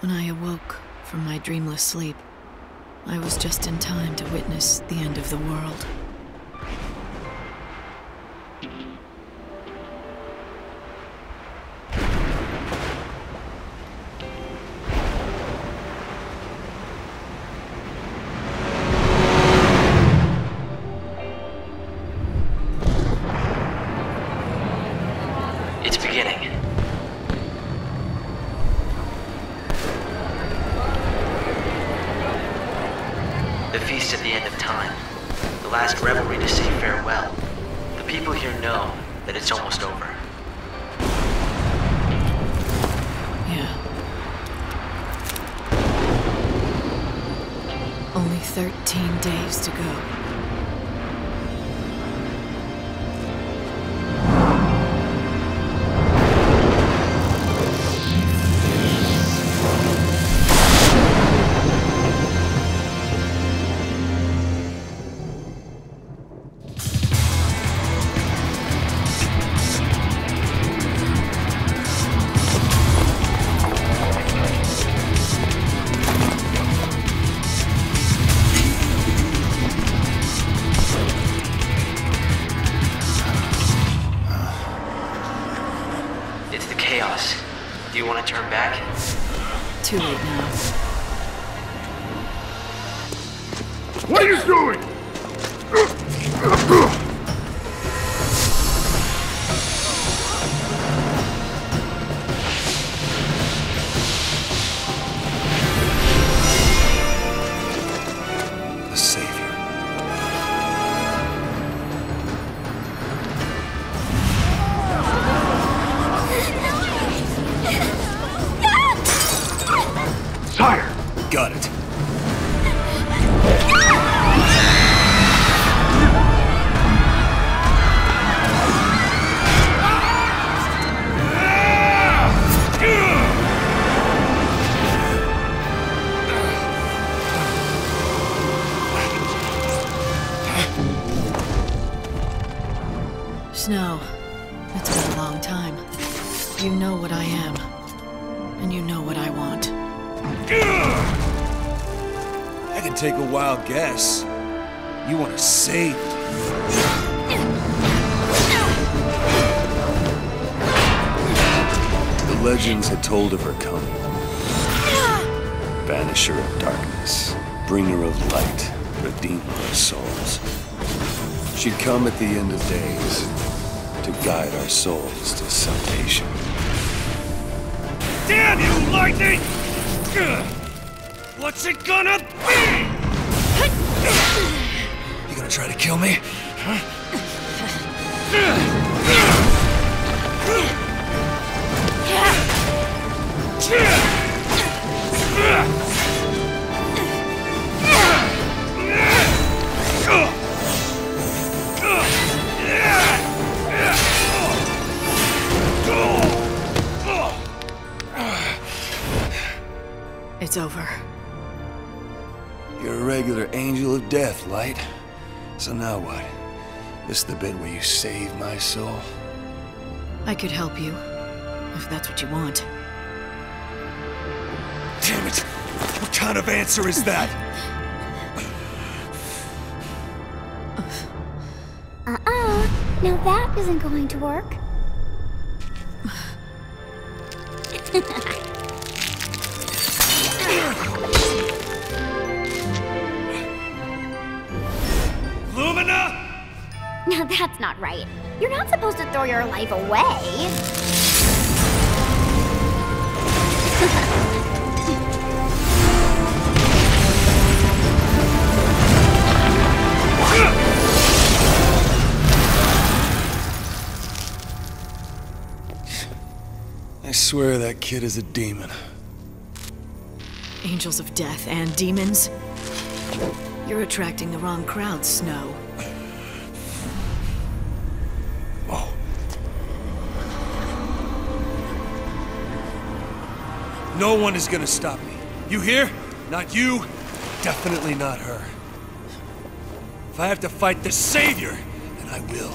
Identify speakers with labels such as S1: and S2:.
S1: When I awoke from my dreamless sleep, I was just in time to witness the end of the world.
S2: It's beginning. The feast at the end of time. The last revelry to say farewell. The people here know that it's almost over.
S1: Yeah. Only 13 days to go.
S2: Do you want to turn back?
S1: Too late now.
S3: What are you doing?
S1: Snow, it's been a long time. You know what I am. And you know what I want.
S4: I can take a wild guess. You want to save The legends had told of her coming. Banisher of darkness, bringer of light, redeemer of souls. She'd come at the end of days to guide our souls to salvation.
S3: Damn you, lightning! What's it gonna be?
S4: You gonna try to kill me?
S1: It's over.
S4: You're a regular angel of death, Light. So now what? This is the bit where you save my soul?
S1: I could help you, if that's what you want.
S4: Damn it! What kind of answer is that?
S5: Uh-uh. Now that isn't going to work. Now that's not right. You're not supposed to throw your life away.
S4: I swear that kid is a demon.
S1: Angels of death and demons. You're attracting the wrong crowd, Snow.
S4: No one is gonna stop me. You hear? Not you, definitely not her. If I have to fight the Savior, then I will.